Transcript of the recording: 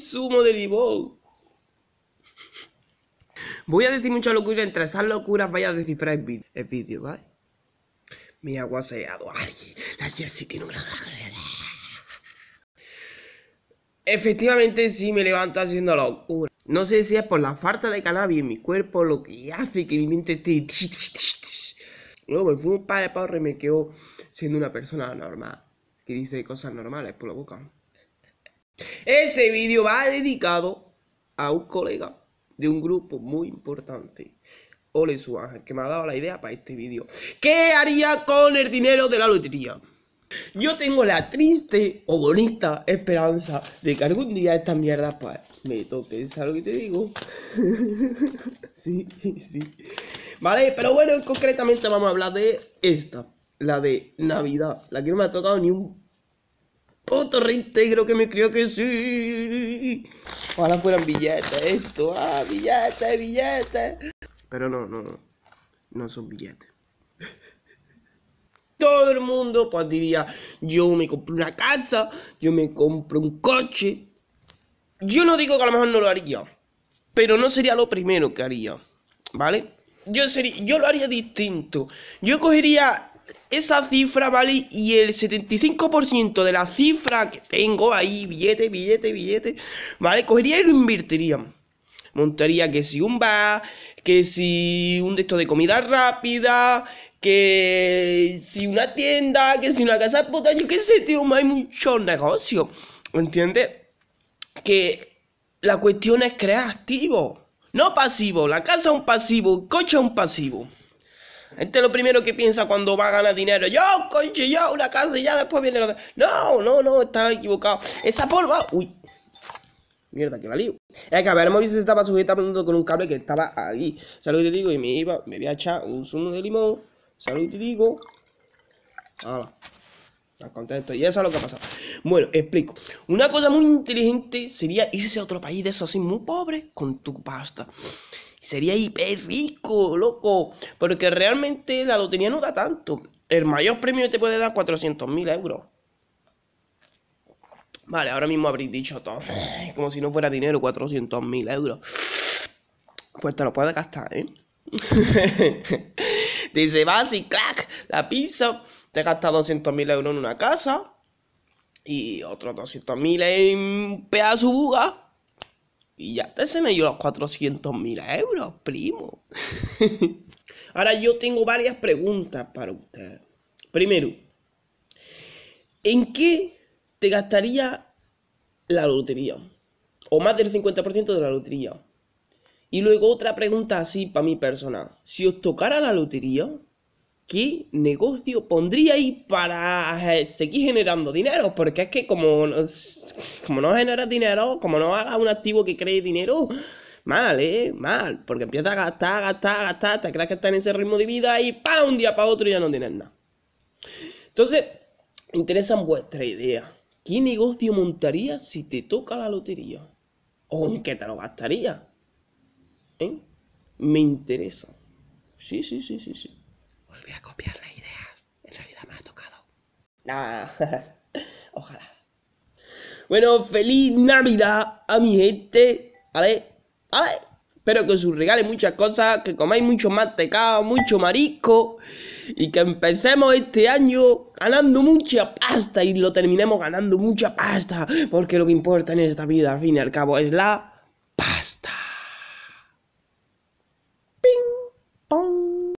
Zumo de limón. Voy a decir mucha locura. Entre esas locuras vaya a descifrar el vídeo, ¿vale? Se ha dado alguien. La Jessica no Efectivamente, sí me levanto haciendo locura. No sé si es por la falta de cannabis en mi cuerpo lo que hace que mi mente esté. Luego me fumo un par de porros y me quedo siendo una persona normal. Que dice cosas normales por la boca. Este vídeo va dedicado a un colega de un grupo muy importante. Ole su que me ha dado la idea para este vídeo. ¿Qué haría con el dinero de la lotería? Yo tengo la triste o bonita esperanza de que algún día esta mierda pues me toque, ¿sabes lo que te digo? sí, sí. Vale, pero bueno, concretamente vamos a hablar de esta, la de Navidad, la que no me ha tocado ni un puto reintegro que me creo que sí. Ojalá fueran billetes esto, ah, billetes, billetes. Pero no, no, no son billetes todo el mundo pues diría, yo me compro una casa, yo me compro un coche. Yo no digo que a lo mejor no lo haría, pero no sería lo primero que haría, ¿vale? Yo, sería, yo lo haría distinto. Yo cogería esa cifra, ¿vale? Y el 75% de la cifra que tengo ahí, billete, billete, billete, ¿vale? Cogería y lo invertiría. Montaría que si un bar, que si un de estos de comida rápida, que si una tienda, que si una casa de puta, yo qué sé, tío, hay muchos negocios, ¿entiendes? Que la cuestión es crear activo, no pasivo, la casa es un pasivo, el coche es un pasivo. Es lo primero que piensa cuando va a ganar dinero. Yo, coche, yo, una casa y ya después viene lo de... No, no, no, estaba equivocado. Esa forma... Uy. Mierda, que la lío. Es que a ver, móvil se estaba sujetando con un cable que estaba ahí. ¿Sabes lo que te digo? Y me iba, me voy a echar un zumo de limón. Salud te digo. Estás contento. Y eso es lo que ha pasado. Bueno, explico. Una cosa muy inteligente sería irse a otro país de esos así muy pobre con tu pasta. Sería hiper rico, loco. Porque realmente la lotería no da tanto. El mayor premio te puede dar 400.000 euros. Vale, ahora mismo habréis dicho todo. Como si no fuera dinero, 400.000 euros. Pues te lo puedes gastar, ¿eh? Dice, vas y clac, la pizza, te gastas 200.000 euros en una casa y otros 200.000 en pedazo buga. Y ya te se yo los 400.000 euros, primo. Ahora yo tengo varias preguntas para usted. Primero, ¿en qué te gastaría la lotería? O más del 50% de la lotería. Y luego otra pregunta así para mi persona. Si os tocara la lotería, ¿qué negocio pondríais para eh, seguir generando dinero? Porque es que como, como no generas dinero, como no hagas un activo que cree dinero, mal, ¿eh? Mal. Porque empiezas a gastar, gastar, gastar, te crees que estás en ese ritmo de vida y pa, un día para otro ya no tienes nada. Entonces, interesan vuestra idea. ¿Qué negocio montarías si te toca la lotería? ¿O en qué te lo gastarías? ¿Eh? Me interesa. Sí, sí, sí, sí, sí. Volví a copiar la idea. En realidad me ha tocado. Nada. Ojalá. Bueno, feliz Navidad a mi gente. ¿Vale? ¿Vale? Espero que os regale muchas cosas, que comáis mucho mantecado, mucho marisco y que empecemos este año ganando mucha pasta y lo terminemos ganando mucha pasta, porque lo que importa en esta vida, al fin y al cabo, es la pasta.